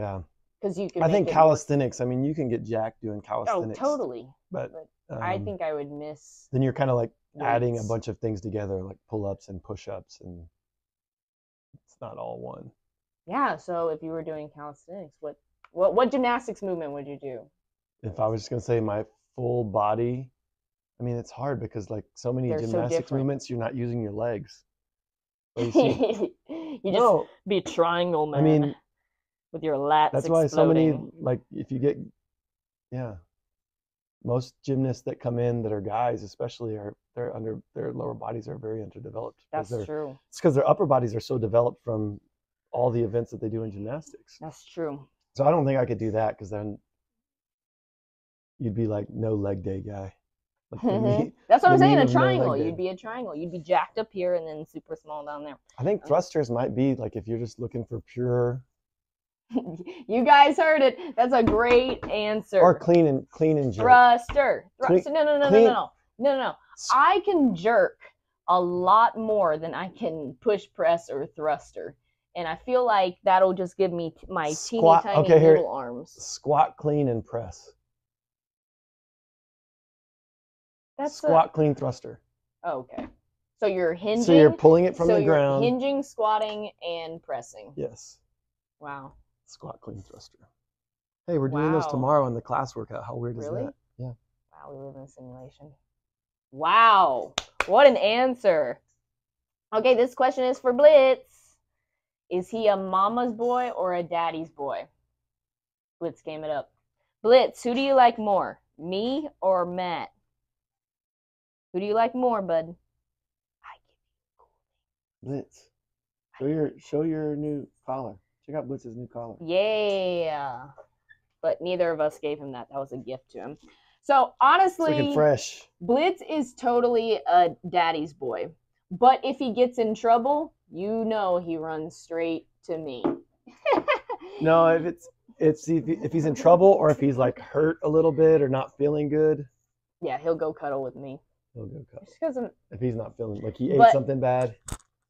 B: yeah,
A: because you can.
B: I think calisthenics. I mean, you can get jacked doing calisthenics.
A: Oh,
B: calisthenics.
A: totally.
B: But
A: I
B: um,
A: think I would miss.
B: then you're kind of like adding a bunch of things together, like pull-ups and push-ups, and it's not all one.
A: Yeah. So if you were doing calisthenics, what what what gymnastics movement would you do?
B: If I was just gonna say my full body, I mean, it's hard because like so many
A: They're
B: gymnastics
A: different.
B: movements, you're not using your legs. You
A: you just
B: no,
A: be a triangle man.
B: I mean
A: with your lats
B: that's why so many like if you get, yeah, most gymnasts that come in that are guys, especially, are they're under their lower bodies are very underdeveloped.
A: That's true.
B: It's because their upper bodies are so developed from all the events that they do in gymnastics.
A: That's true.
B: So I don't think I could do that because then you'd be like no leg day guy. Like
A: That's what I'm saying. A
B: of no
A: triangle. You'd be a triangle. You'd be jacked up here and then super small down there.
B: I think
A: Uh,
B: thrusters might be like if you're just looking for pure
A: you guys heard it. That's a great answer.
B: or clean and clean and jerk.
A: Thruster. Thruster. No, no, no, no,
B: clean-
A: no, no, no, no, no. I can jerk a lot more than I can push press or thruster. And I feel like that'll just give me my
B: Squat-
A: teeny tiny
B: okay, here-
A: little arms.
B: Squat, clean, and press.
A: That's a-
B: Squat, clean, thruster.
A: oh, okay. So you're hinging.
B: So you're pulling it from
A: so
B: the
A: you're
B: ground.
A: hinging, squatting, and pressing.
B: Yes.
A: Wow.
B: Squat, clean, thruster. Hey, we're doing this
A: Wow.
B: tomorrow in the class workout. How weird is
A: Really?
B: that? Yeah.
A: Wow, we live in a simulation. Wow. What an answer. Okay, this question is for Blitz. Is he a mama's boy or a daddy's boy? Blitz game it up. Blitz, who do you like more? Me or Matt? Who do you like more, bud? I
B: Blitz. Show your show your new collar. Check out Blitz's new collar.
A: Yeah. But neither of us gave him that. That was a gift to him. So honestly,
B: fresh.
A: Blitz is totally a daddy's boy. But if he gets in trouble, you know he runs straight to me.
B: No, if it's it's if, if he's in trouble or if he's like hurt a little bit or not feeling good,
A: Yeah, he'll go cuddle with me.
B: he'll go.
A: Just because
B: If he's not feeling like he ate
A: But-
B: something bad,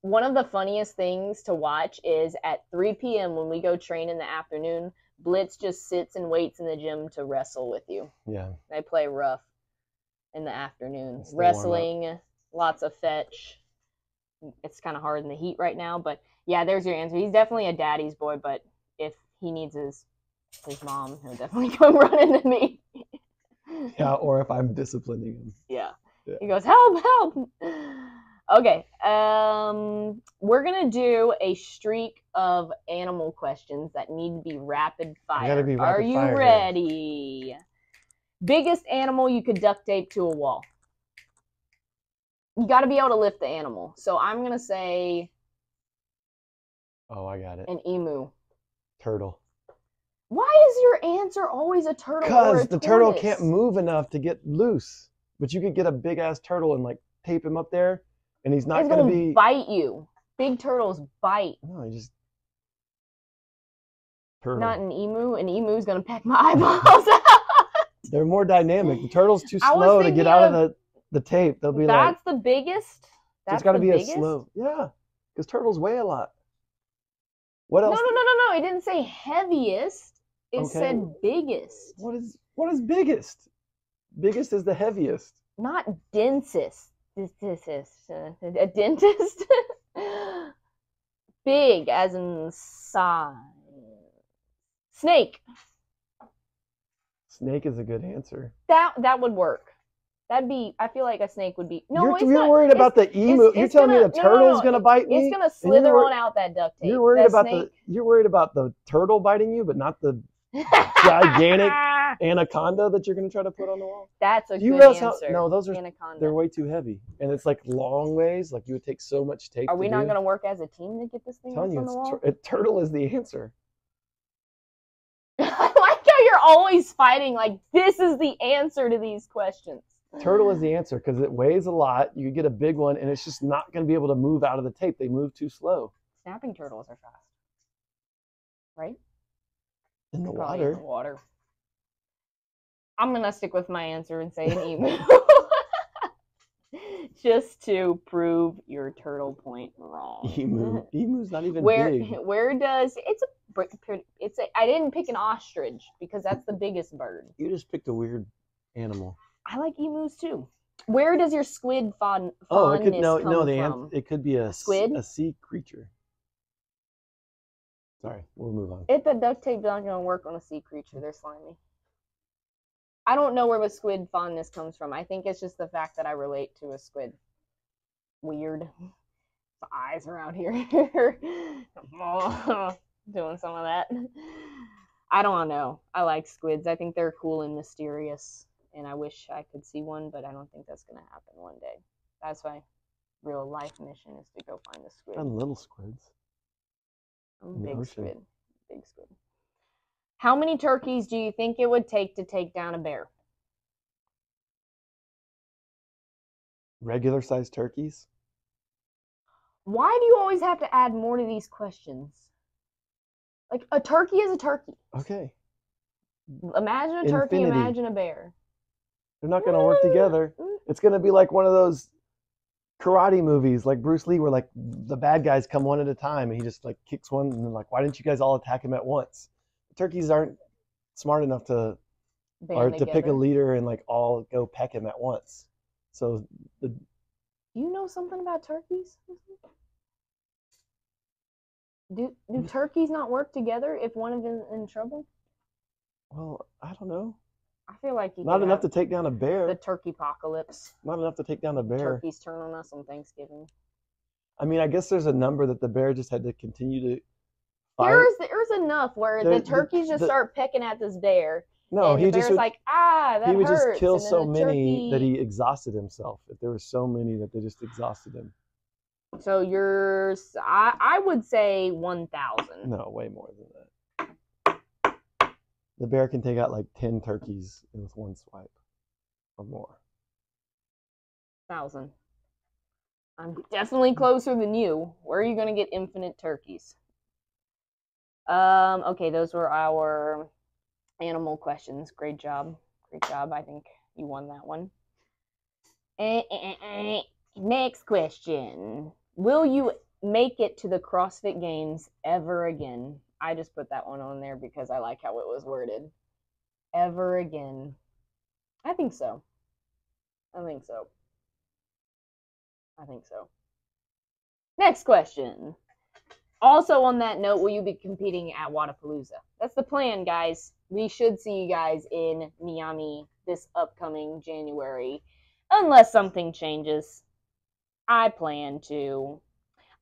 A: one of the funniest things to watch is at 3 p.m. when we go train in the afternoon, Blitz just sits and waits in the gym to wrestle with you.
B: yeah.
A: They play rough in the afternoons.
B: The.
A: Wrestling, lots of fetch. It's kind of hard in the heat right now, but yeah, there's your answer. He's definitely a daddy's boy, but if he needs his his mom, he'll definitely come running to me.
B: Yeah, or if I'm disciplining him.
A: Yeah.
B: Yeah.
A: He goes, help, help. Okay. Um, we're gonna do a streak of animal questions that need to be rapid fire.
B: gotta be
A: Are
B: rapid
A: you
B: fire
A: ready? Biggest animal you could duct tape to a wall. You got to be able to lift the animal. So I'm gonna say
B: Oh, I got it.
A: an emu.
B: Turtle.
A: Why is your answer always a turtle?
B: Because the turtle can't move enough to get loose. But you could get a big ass turtle and like tape him up there, and he's not gonna,
A: gonna
B: be.
A: bite you. Big turtles bite.
B: No, he just. Turtle.
A: Not an emu. An emu's gonna peck my eyeballs out.
B: They're more dynamic. The turtle's too slow to get out of
A: of-
B: the, the tape. They'll be like,
A: That's the biggest. That's
B: it's got to be
A: biggest?
B: a slow. Yeah, because turtles weigh a lot. What
A: else? No,
B: no,
A: no, no, no. It didn't say heaviest. It
B: Okay.
A: said biggest,
B: What is what is biggest? Biggest is the heaviest.
A: not densest. This, this is uh, a dentist. Big, as in size. Snake.
B: Snake is a good answer.
A: That that would work. That'd be. I feel like a snake would be. No,
B: you're
A: it's
B: you're
A: not.
B: worried
A: it's-
B: about the emu.
A: it's-
B: you're telling me
A: gonna-
B: the
A: no, no,
B: turtle's
A: no,
B: gonna bite me.
A: It's gonna slither on out that duct tape.
B: You're worried about
A: snake-
B: the you're worried about the turtle biting you, but not the gigantic anaconda that you're gonna try to put on the wall.
A: That's a
B: Do you
A: good
B: realize how?
A: answer.
B: No, those are
A: Anaconda.
B: they're way too heavy, and it's like long ways. Like you would take so much tape.
A: Are
B: to
A: we not gonna work as a team to get this thing
B: I'm telling you,
A: on the
B: it's
A: wall?
B: tur- it, turtle is the answer.
A: I like how you're always fighting. Like this is the answer to these questions.
B: Turtle is the answer because it weighs a lot. You get a big one, and it's just not going to be able to move out of the tape. They move too slow
A: Snapping turtles are fast, right?
B: in the
A: Probably in the water. I'm gonna stick with my answer and say an emu. Just to prove your turtle point wrong.
B: Emu. Emu's not even
A: where
B: big.
A: where does it's a it's a I didn't pick an ostrich because that's the biggest bird.
B: You just picked a weird animal.
A: I like emus too. Where does your squid fond
B: Oh, it could no no the
A: from?
B: an- it could be a
A: Squid?
B: a sea creature. Sorry, we'll move on.
A: If the duct not gonna work on a sea creature, they're slimy. I don't know where the squid fondness comes from. I think it's just the fact that I relate to a squid. Weird. The eyes around here. Doing some of that. I don't know. I like squids. I think they're cool and mysterious. And I wish I could see one, but I don't think that's gonna happen one day. That's my real life mission is to go find a squid.
B: And little squids.
A: I'm a big
B: ocean.
A: squid. Big squid. How many turkeys do you think it would take to take down a bear?
B: Regular sized turkeys.
A: Why do you always have to add more to these questions? Like a turkey is a turkey.
B: Okay,
A: Imagine a turkey,
B: Infinity.
A: imagine a bear.
B: they're not going to work together. It's going to be like one of those karate movies, like Bruce Lee, where like the bad guys come one at a time, and he just like kicks one, and then like, why didn't you guys all attack him at once? Turkeys aren't smart enough to
A: Band
B: or to pick a leader and like all go peck him at once. So the
A: Do you know something about turkeys? Do do turkeys not work together if one of them is in trouble?
B: well, I don't know.
A: I feel like you
B: Not enough to take down a bear.
A: the turkey apocalypse.
B: Not enough to take down a bear.
A: Turkeys turn on us on Thanksgiving.
B: I mean, I guess there's a number that the bear just had to continue to.
A: There's there's enough where the
B: the-
A: turkeys just
B: the-
A: start pecking at this bear,
B: no,
A: and
B: he
A: the
B: just
A: bear's
B: would,
A: like, ah, that
B: he would
A: hurts.
B: just kill so
A: the
B: many that he exhausted himself. If there were so many that they just exhausted him.
A: So you're, I would say one thousand.
B: No, way more than that. The bear can take out like ten turkeys with one swipe, or more.
A: Thousand. I'm definitely closer than you. Where are you gonna get infinite turkeys? Um. Okay, those were our animal questions. Great job. Great job. I think you won that one. Eh, eh, eh. Next question. Will you make it to the CrossFit Games ever again? I just put that one on there because I like how it was worded. Ever again. I think so. I think so. I think so. Next question. Also, on that note, will you be competing at Wodapalooza? That's the plan, guys. We should see you guys in Miami this upcoming January, unless something changes. I plan to.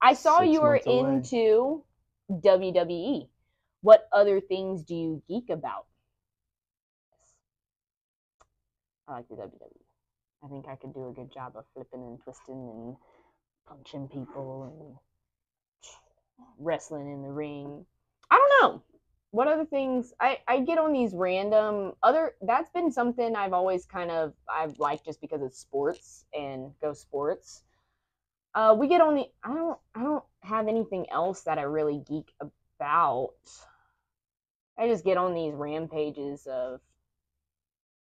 A: I saw
B: Six
A: you were
B: away.
A: into WWE. What other things do you geek about? I like the WWE. I think I could do a good job of flipping and twisting and punching people and wrestling in the ring. I don't know. What other things I, I get on these random other that's been something I've always kind of I've liked just because it's sports and go sports. Uh we get on the I don't I don't have anything else that I really geek about. I just get on these rampages of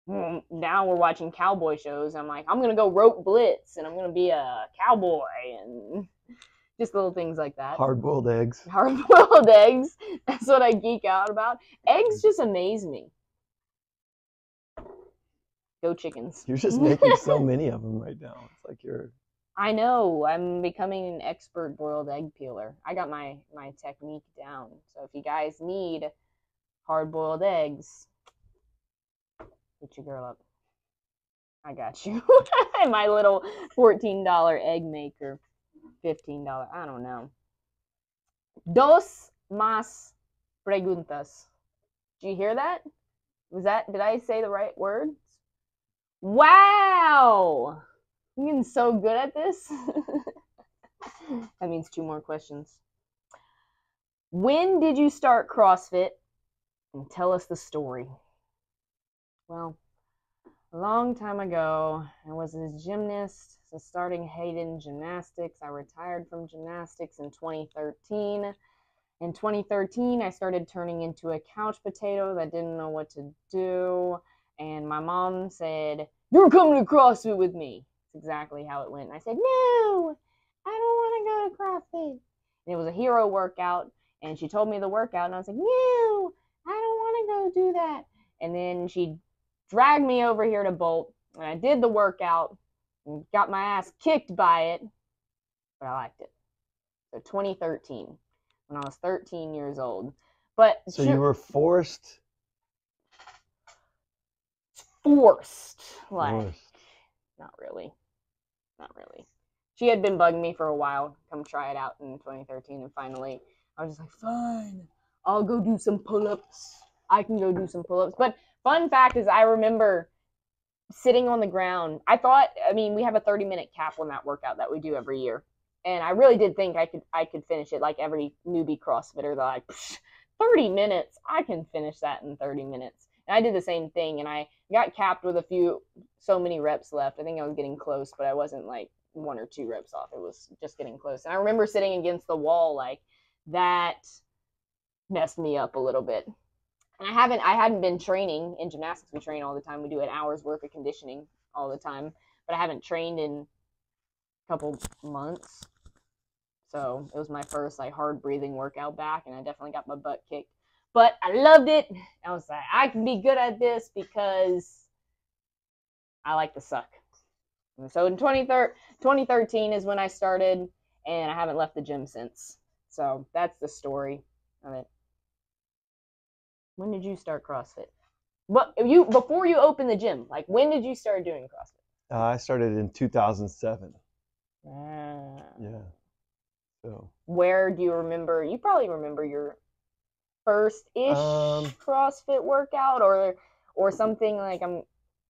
A: "Hmm, now we're watching cowboy shows. I'm like, I'm gonna go rope blitz and I'm gonna be a cowboy and just little things like that.
B: Hard boiled eggs.
A: Hard boiled eggs. That's what I geek out about. Eggs just amaze me. Go chickens.
B: You're just making so many of them right now. It's like you're
A: I know. I'm becoming an expert boiled egg peeler. I got my my technique down. So if you guys need hard boiled eggs, hit your girl up. I got you. My little $14 egg maker. $15. I don't know. Dos más preguntas. Do you hear that? Was that, did I say the right words? Wow! I'm getting so good at this. that means two more questions. When did you start CrossFit? And tell us the story. Well, a long time ago, I was a gymnast, so starting Hayden Gymnastics. I retired from gymnastics in 2013. In 2013, I started turning into a couch potato that didn't know what to do. And my mom said, You're coming to CrossFit with me. That's exactly how it went. And I said, No, I don't want to go to CrossFit. And it was a hero workout. And she told me the workout, and I was like, No, I don't want to go do that. And then she dragged me over here to Bolt, and I did the workout got my ass kicked by it, but I liked it. So 2013, when I was 13 years old. But
B: So you were forced.
A: forced, like
B: forced.
A: not really, not really. She had been bugging me for a while. Come try it out in 2013, and finally, I was just like, fine, I'll go do some pull-ups. I can go do some pull-ups. But fun fact is, I remember sitting on the ground. I thought, I mean, we have a 30-minute cap on that workout that we do every year, and I really did think I could, I could finish it like every newbie CrossFitter. They're like, "Psh, 30 minutes, I can finish that in 30 minutes. And I did the same thing, and I got capped with a few, so many reps left. I think I was getting close, but I wasn't like one or two reps off. It was just getting close. And I remember sitting against the wall like that messed me up a little bit. And I haven't I hadn't been training in gymnastics. We train all the time. We do an hour's worth of conditioning all the time. But I haven't trained in a couple months. So it was my first like hard breathing workout back and I definitely got my butt kicked. But I loved it. I was like, I can be good at this because I like to suck. And so in 2013 2013 is when I started, and I haven't left the gym since. So that's the story of it. When did you start CrossFit? What you before you opened the gym? Like when did you start doing CrossFit?
B: Uh, I started in 2007.
A: Ah.
B: Yeah. So
A: Where do you remember? You probably remember your first ish
B: Um,
A: CrossFit workout, or or something like I'm.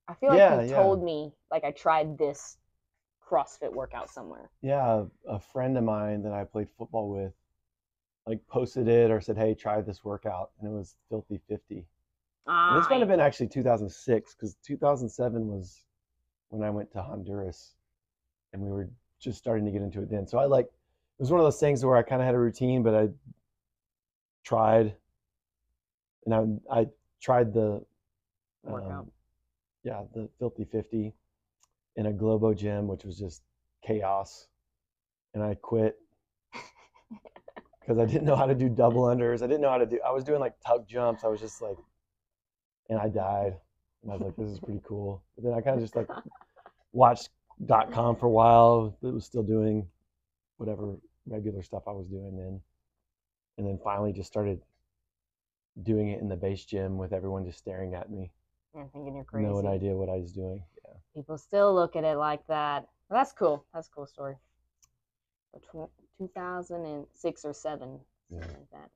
A: I feel like
B: Yeah,
A: you
B: yeah.
A: told me like I tried this CrossFit workout somewhere.
B: yeah, a friend of mine that I played football with, like posted it or said, "Hey, try this workout," and it was Filthy 50. And this might have been actually 2006 because 2007 was when I went to Honduras, and we were just starting to get into it then. So I like it was one of those things where I kind of had a routine, but I tried, and I I tried the
A: workout.
B: um, yeah, the Filthy 50 in a Globo gym, which was just chaos. And I quit because I didn't know how to do double mm. unders. I didn't know how to do, I was doing like tuck jumps. I was just like, and I died. And I was like, this is pretty cool. But then I kind of just like watched dot com for a while. It was still doing whatever regular stuff I was doing then. And then finally just started doing it in the base gym with everyone just staring at me
A: You're thinking you're crazy.
B: no idea what I was doing. Yeah.
A: People still look at it like that. Well, that's cool. That's a cool story. So tw- 2006 or 7,
B: Yeah.
A: something like that.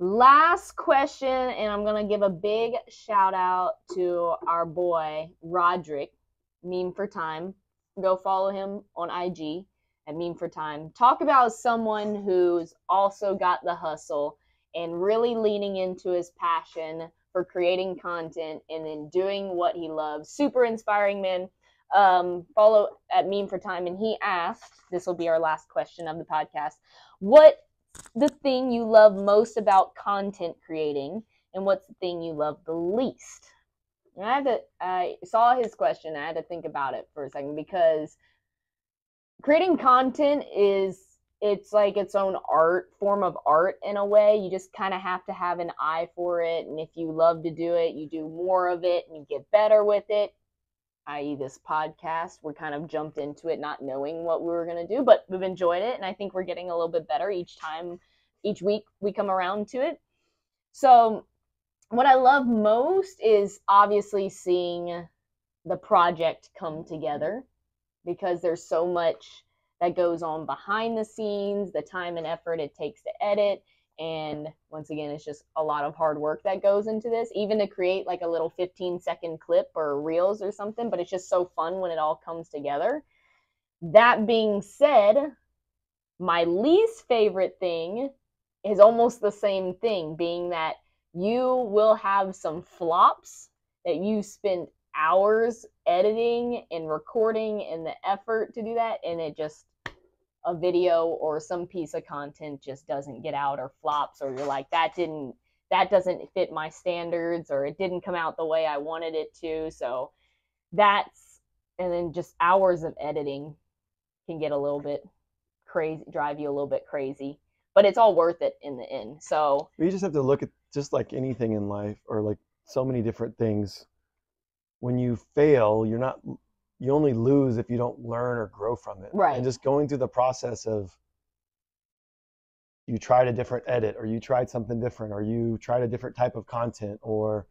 A: Last question, and I'm going to give a big shout out to our boy, Roderick, Meme for Time. Go follow him on IG at Meme for Time. Talk about someone who's also got the hustle and really leaning into his passion for creating content and then doing what he loves. Super inspiring man. Um, follow at Meme for Time, and he asked, this will be our last question of the podcast, what the thing you love most about content creating, and what's the thing you love the least? And I had to, I saw his question, I had to think about it for a second because creating content is it's like its own art form of art in a way you just kind of have to have an eye for it and if you love to do it you do more of it and you get better with it i.e this podcast we kind of jumped into it not knowing what we were going to do but we've enjoyed it and i think we're getting a little bit better each time each week we come around to it so what i love most is obviously seeing the project come together because there's so much that goes on behind the scenes, the time and effort it takes to edit. And once again, it's just a lot of hard work that goes into this, even to create like a little 15 second clip or reels or something. But it's just so fun when it all comes together. That being said, my least favorite thing is almost the same thing, being that you will have some flops that you spent hours editing and recording and the effort to do that, and it just a video or some piece of content just doesn't get out or flops or you're like that didn't that doesn't fit my standards or it didn't come out the way I wanted it to. So that's and then just hours of editing can get a little bit crazy drive you a little bit crazy but it's all worth it in the end so
B: you just have to look at just like anything in life or like so many different things when you fail you're not you only lose if you don't learn or grow from it
A: Right.
B: and just going through the process of you tried a different edit or you tried something different or you tried a different type of content or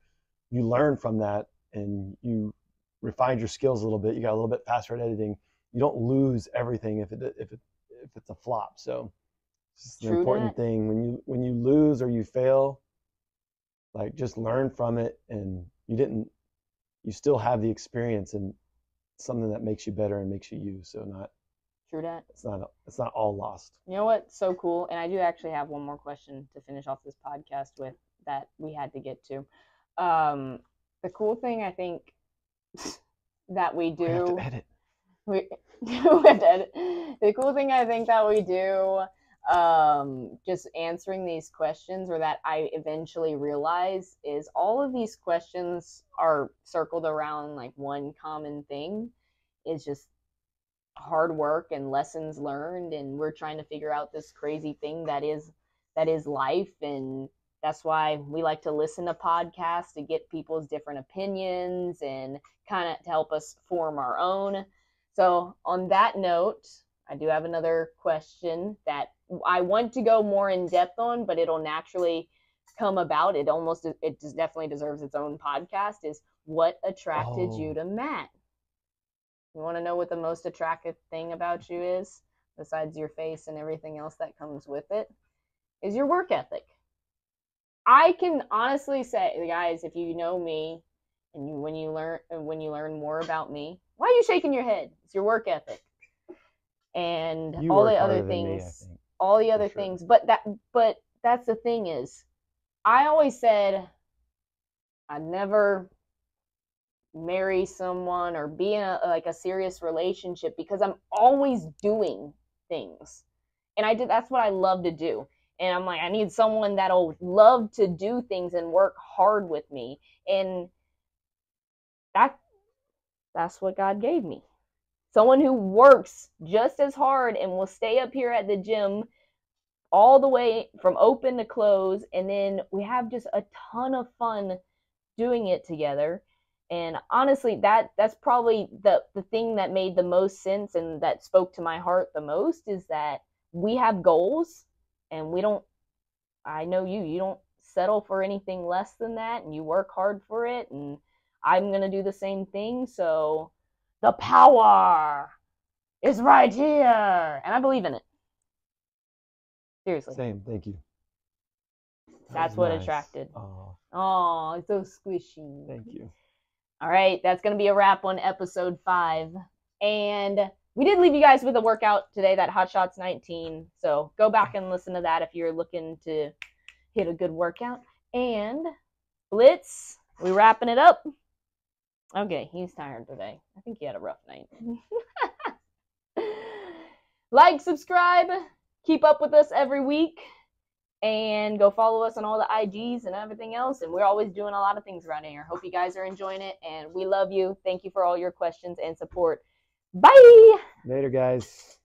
B: you learn from that and you refined your skills a little bit you got a little bit faster at editing you don't lose everything if it if it if it's a flop so it's just an
A: True
B: important
A: that.
B: thing when you when you lose or you fail like just learn from it and you didn't you still have the experience and something that makes you better and makes you you so not
A: true that
B: it's not it's not all lost
A: You know what? so cool? And I do actually have one more question to finish off this podcast with that we had to get to. Um, the cool thing I think that we do we, we have to edit. the cool thing I think that we do um just answering these questions or that I eventually realize is all of these questions are circled around like one common thing. Is just hard work and lessons learned and we're trying to figure out this crazy thing that is that is life and that's why we like to listen to podcasts to get people's different opinions and kind of to help us form our own. So on that note i do have another question that i want to go more in depth on but it'll naturally come about it almost it just definitely deserves its own podcast is what attracted you
B: Oh.
A: to matt you want to know what the most attractive thing about you is, besides your face and everything else that comes with it, is your work ethic. I can honestly say, guys, if you know me, and you, when you learn when you learn more about me, why are you shaking your head? It's your work ethic, and
B: you
A: all the other
B: me,
A: things
B: think.
A: All the other
B: sure.
A: things but that but that's the thing is i always said i'd never marry someone or be in a like a serious relationship because i'm always doing things. And i did that's what i love to do. And i'm like i need someone that'll love to do things and work hard with me. And that that's what god gave me someone who works just as hard and will stay up here at the gym all the way from open to close. And then we have just a ton of fun doing it together. And honestly that that's probably the the thing that made the most sense and that spoke to my heart the most is that we have goals and we don't I know you you don't settle for anything less than that and you work hard for it and I'm going to do the same thing. So the power is right here and I believe in it seriously
B: same thank you That
A: That's what
B: nice.
A: attracted.
B: oh
A: oh it's so squishy
B: thank you
A: All right, that's going to be a wrap on episode five. And we did leave you guys with a workout today, that Hot Shots 19. So go back and listen to that if you're looking to hit a good workout. And Blitz, we wrapping it up. Okay, he's tired today. I think he had a rough night. like, subscribe, keep up with us every week and go follow us on all the IGs and everything else. And we're always doing a lot of things around here. Hope you guys are enjoying it, and we love you. Thank you for all your questions and support. Bye.
B: later guys